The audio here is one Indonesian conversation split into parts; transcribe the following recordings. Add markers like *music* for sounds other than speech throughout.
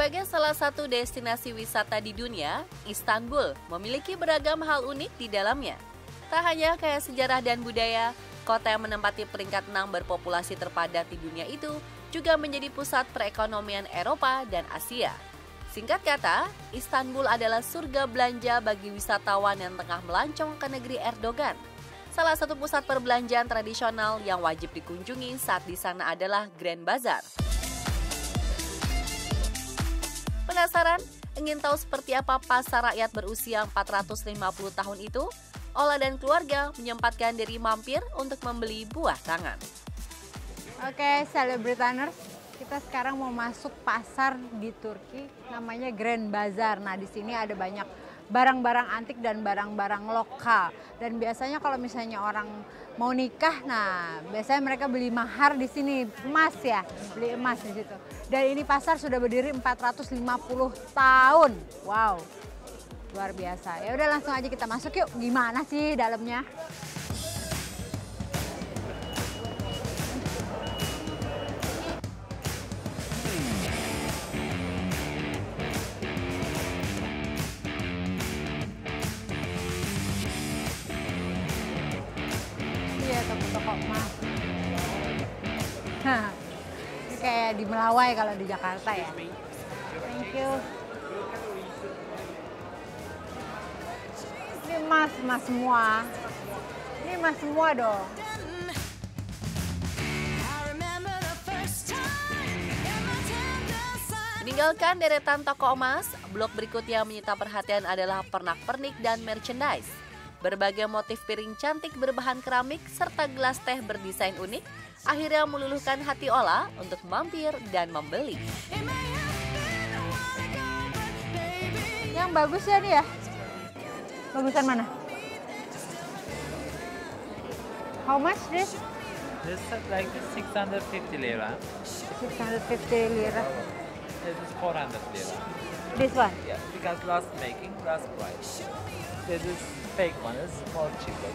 Sebagai salah satu destinasi wisata di dunia, Istanbul memiliki beragam hal unik di dalamnya. Tak hanya kaya sejarah dan budaya, kota yang menempati peringkat 6 berpopulasi terpadat di dunia itu juga menjadi pusat perekonomian Eropa dan Asia. Singkat kata, Istanbul adalah surga belanja bagi wisatawan yang tengah melancong ke negeri Erdogan. Salah satu pusat perbelanjaan tradisional yang wajib dikunjungi saat di sana adalah Grand Bazaar. Penasaran? Ingin tahu seperti apa pasar rakyat berusia 450 tahun itu? Ola dan keluarga menyempatkan diri mampir untuk membeli buah tangan. Oke, Celebritaners, kita sekarang mau masuk pasar di Turki namanya Grand Bazaar. Nah, di sini ada banyak barang-barang antik dan barang-barang lokal. Dan biasanya kalau misalnya orang mau nikah, nah biasanya mereka beli mahar di sini, emas ya, beli emas di situ. Dan ini pasar sudah berdiri 450 tahun. Wow. Luar biasa. Ya udah langsung aja kita masuk yuk. Gimana sih dalamnya? Kayak di Melawai kalau di Jakarta ya. Thank you. Ini emas, emas semua. Ini emas semua dong. Meninggalkan deretan toko emas, blok berikutnya yang menyita perhatian adalah pernak-pernik dan merchandise. Berbagai motif piring cantik berbahan keramik serta gelas teh berdesain unik akhirnya meluluhkan hati Ola untuk mampir dan membeli. Yang bagus ya nih ya. Bagusan mana? How much this? This is like 650 lira. 650 lira. This is 400 lira. This one. Yeah, because last making, last price. This is fake one. It's more cheaper.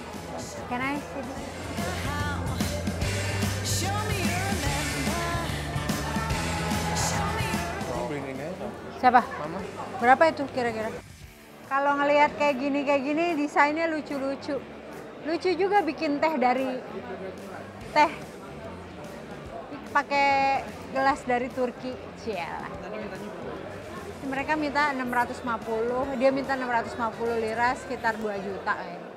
Can I see this? Siapa? Mama. Berapa itu kira-kira? Kalau ngelihat kayak gini kayak gini desainnya lucu-lucu. Lucu juga bikin teh dari teh pakai gelas dari Turki. Cialah. Mereka minta 650, dia minta 650 lira sekitar 2 juta kayaknya.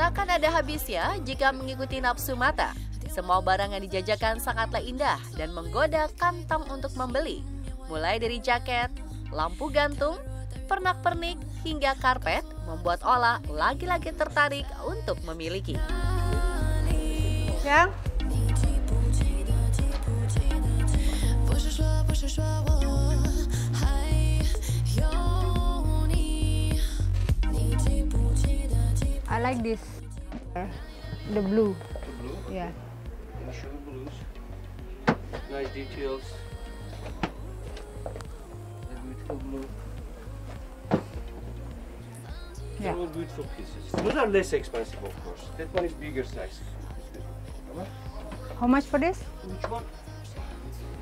Takkan ada habisnya jika mengikuti nafsu mata. Semua barang yang dijajakan sangatlah indah dan menggoda kantong untuk membeli. Mulai dari jaket, lampu gantung, pernak-pernik, hingga karpet membuat Ola lagi-lagi tertarik untuk memiliki. Yang I like this. The blue. The blue. Yeah. And shoe blues. Nice details. The beautiful blue. Yeah. They're all beautiful pieces. Those are less expensive, of course. That one is bigger size. How much for this? Which one?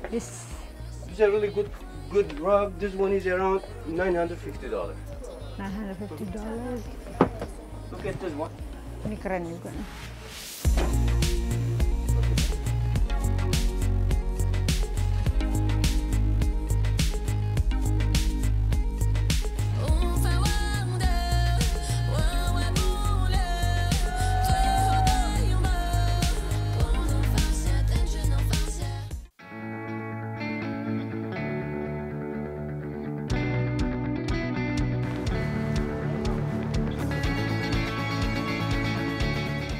This Are really good, good rug. This one is around nine hundred fifty dollars. 950 dollars. Look at this one.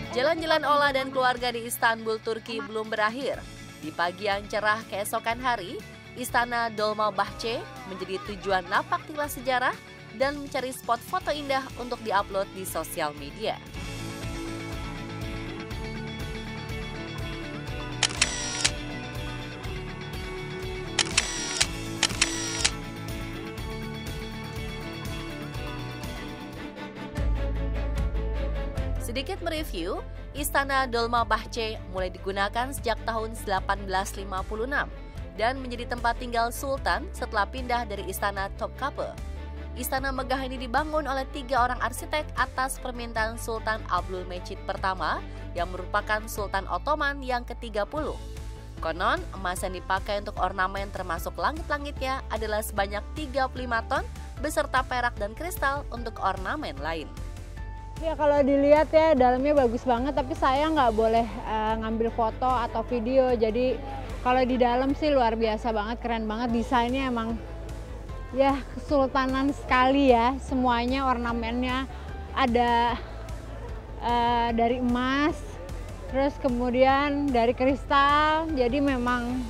Jalan-jalan Ola dan keluarga di Istanbul, Turki belum berakhir. Di pagi yang cerah keesokan hari, Istana Dolmabahce menjadi tujuan napak tilas sejarah dan mencari spot foto indah untuk diupload di sosial media. Sedikit mereview, Istana Dolmabahce mulai digunakan sejak tahun 1856 dan menjadi tempat tinggal Sultan setelah pindah dari Istana Topkapi. Istana megah ini dibangun oleh tiga orang arsitek atas permintaan Sultan Abdul Mecid pertama yang merupakan Sultan Ottoman yang ke-30. Konon, emas yang dipakai untuk ornamen termasuk langit-langitnya adalah sebanyak 35 ton beserta perak dan kristal untuk ornamen lain. Ya kalau dilihat ya dalamnya bagus banget tapi saya nggak boleh eh, ngambil foto atau video. Jadi kalau di dalam sih luar biasa banget keren banget. Desainnya emang ya kesultanan sekali ya. Semuanya ornamennya ada eh, dari emas terus kemudian dari kristal. Jadi memang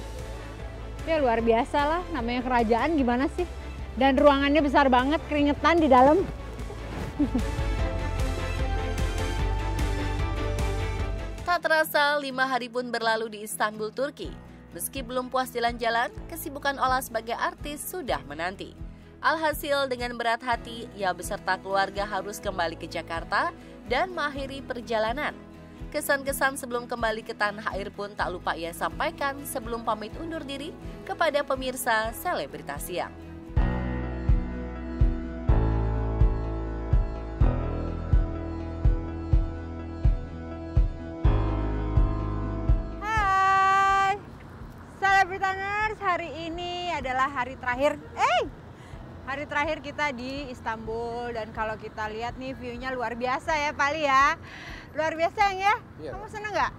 ya luar biasa lah. Namanya kerajaan gimana sih? Dan ruangannya besar banget keringetan di dalam *laughs* Tak terasa, lima hari pun berlalu di Istanbul, Turki. Meski belum puas jalan-jalan, kesibukan Ola sebagai artis sudah menanti. Alhasil dengan berat hati, ia beserta keluarga harus kembali ke Jakarta dan mengakhiri perjalanan. Kesan-kesan sebelum kembali ke tanah air pun tak lupa ia sampaikan sebelum pamit undur diri kepada pemirsa selebritas siang. Hari ini adalah hari terakhir Eh, hari terakhir kita di Istanbul Dan kalau kita lihat nih view-nya luar biasa ya Pali ya Luar biasa yang ya? Iya, Kamu seneng nggak?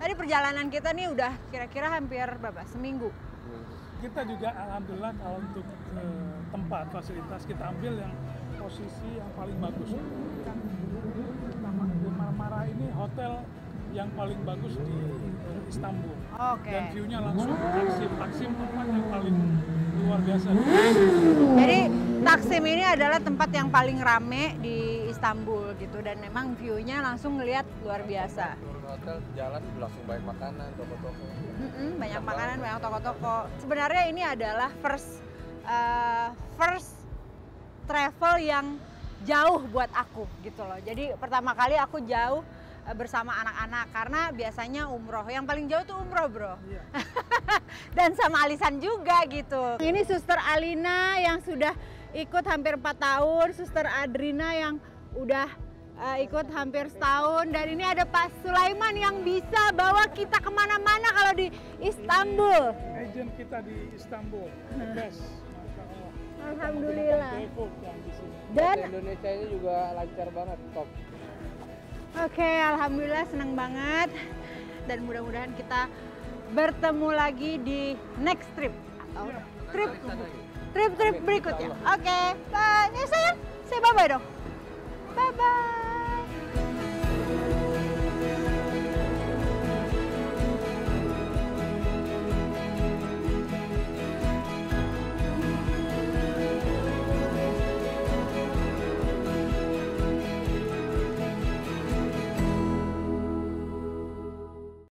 Tadi perjalanan kita nih udah kira-kira hampir berapa? Seminggu kita juga alhamdulillah kalau untuk eh, tempat fasilitas kita ambil yang posisi yang paling bagus kan di Marmara ini hotel yang paling bagus di eh, Istanbul. Oke. Dan view-nya langsung. Taksim Taksim tempat yang paling luar biasa. Jadi Taksim ini adalah tempat yang paling rame di Istanbul gitu. Dan memang view-nya langsung ngelihat luar biasa. Hotel jalan langsung banyak makanan toko-toko. Mm-mm, banyak makanan, banyak toko-toko. Sebenarnya ini adalah first uh, first travel yang jauh buat aku gitu loh. Jadi pertama kali aku jauh uh, bersama anak-anak karena biasanya umroh. Yang paling jauh tuh umroh bro. *laughs* Dan sama Alisan juga gitu. Ini Suster Alina yang sudah ikut hampir 4 tahun, Suster Adrina yang udah uh, ikut hampir setahun dan ini ada Pak Sulaiman yang bisa bawa kita ke mana-mana kalau di Istanbul. agent kita di Istanbul the best Alhamdulillah. Devo yang di sini Dan Indonesia ini juga lancar banget top oke, alhamdulillah senang banget dan mudah-mudahan kita bertemu lagi di next trip atau trip trip trip berikutnya. Oke, bye. Ya sayang, saya bye bye dong. Bye bye.